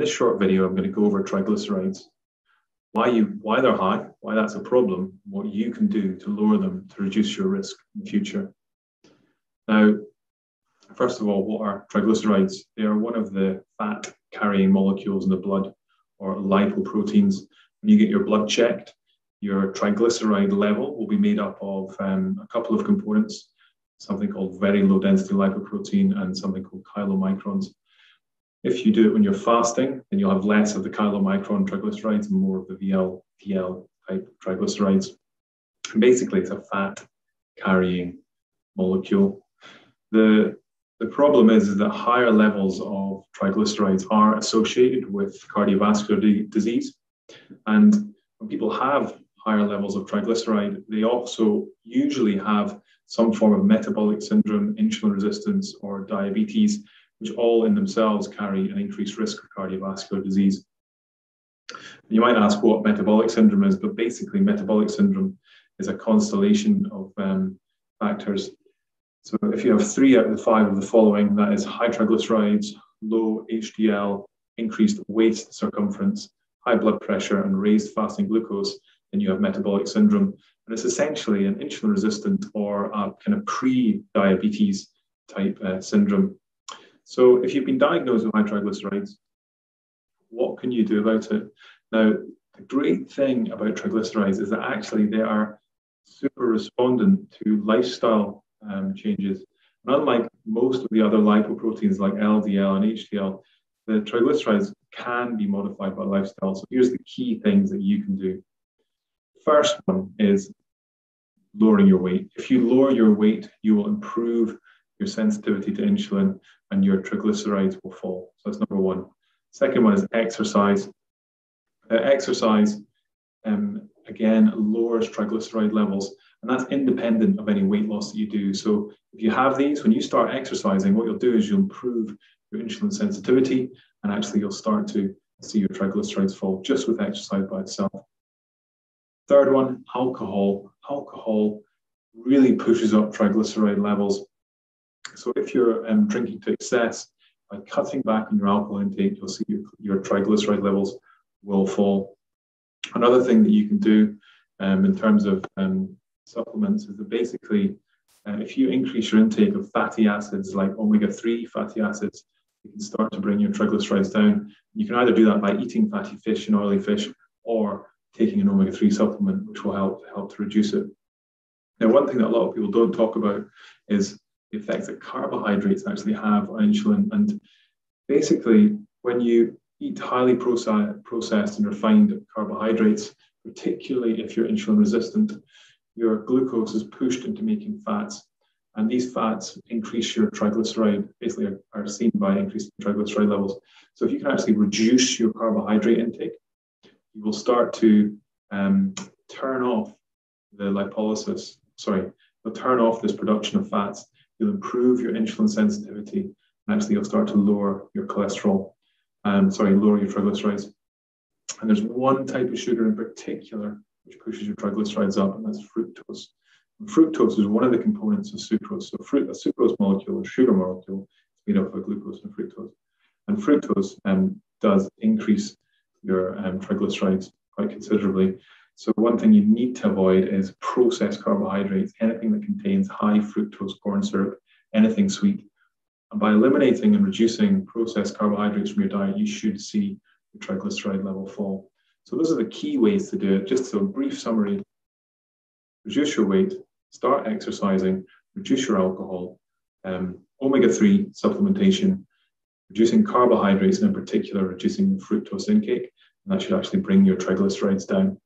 this short video, I'm going to go over triglycerides, why you why they're high, why that's a problem, what you can do to lower them to reduce your risk in the future. Now, first of all, what are triglycerides? They are one of the fat carrying molecules in the blood or lipoproteins. When you get your blood checked, your triglyceride level will be made up of um, a couple of components, something called very low density lipoprotein and something called chylomicrons. If you do it when you're fasting, then you'll have less of the chylomicron triglycerides and more of the VLDL type triglycerides. Basically, it's a fat carrying molecule. The, the problem is, is that higher levels of triglycerides are associated with cardiovascular disease. And when people have higher levels of triglyceride, they also usually have some form of metabolic syndrome, insulin resistance, or diabetes, which all in themselves carry an increased risk of cardiovascular disease. You might ask what metabolic syndrome is, but basically, metabolic syndrome is a constellation of um, factors. So, if you have three out of the five of the following, that is high triglycerides, low HDL, increased waist circumference, high blood pressure, and raised fasting glucose, then you have metabolic syndrome. And it's essentially an insulin resistant or a kind of pre diabetes type uh, syndrome. So if you've been diagnosed with high triglycerides, what can you do about it? Now, the great thing about triglycerides is that actually they are super respondent to lifestyle um, changes. And unlike most of the other lipoproteins like LDL and HDL, the triglycerides can be modified by lifestyle. So here's the key things that you can do. First one is lowering your weight. If you lower your weight, you will improve your sensitivity to insulin and your triglycerides will fall. So that's number one. Second one is exercise. Uh, exercise, um, again, lowers triglyceride levels, and that's independent of any weight loss that you do. So if you have these, when you start exercising, what you'll do is you'll improve your insulin sensitivity, and actually you'll start to see your triglycerides fall just with exercise by itself. Third one, alcohol. Alcohol really pushes up triglyceride levels so if you're um, drinking to excess, by cutting back on your alcohol intake, you'll see your, your triglyceride levels will fall. Another thing that you can do um, in terms of um, supplements is that basically, uh, if you increase your intake of fatty acids like omega 3 fatty acids, you can start to bring your triglycerides down. You can either do that by eating fatty fish and oily fish or taking an omega 3 supplement, which will help, help to reduce it. Now, one thing that a lot of people don't talk about is the effects that carbohydrates actually have on insulin. And basically, when you eat highly processed and refined carbohydrates, particularly if you're insulin resistant, your glucose is pushed into making fats. And these fats increase your triglyceride, basically are, seen by increasing triglyceride levels. So if you can actually reduce your carbohydrate intake, you will start to um, turn off the lipolysis, sorry, will turn off this production of fats you'll improve your insulin sensitivity, and actually you'll start to lower your cholesterol, um, sorry, lower your triglycerides. And there's one type of sugar in particular which pushes your triglycerides up, and that's fructose. And fructose is one of the components of sucrose. So fruit, a sucrose molecule, a sugar molecule, is made up of glucose and fructose. And fructose um, does increase your um, triglycerides quite considerably. So one thing you need to avoid is processed carbohydrates, anything that contains high fructose corn syrup, anything sweet. And by eliminating and reducing processed carbohydrates from your diet, you should see your triglyceride level fall. So those are the key ways to do it. Just a brief summary. Reduce your weight, start exercising, reduce your alcohol, um, omega-3 supplementation, reducing carbohydrates, and in particular, reducing fructose intake. And that should actually bring your triglycerides down.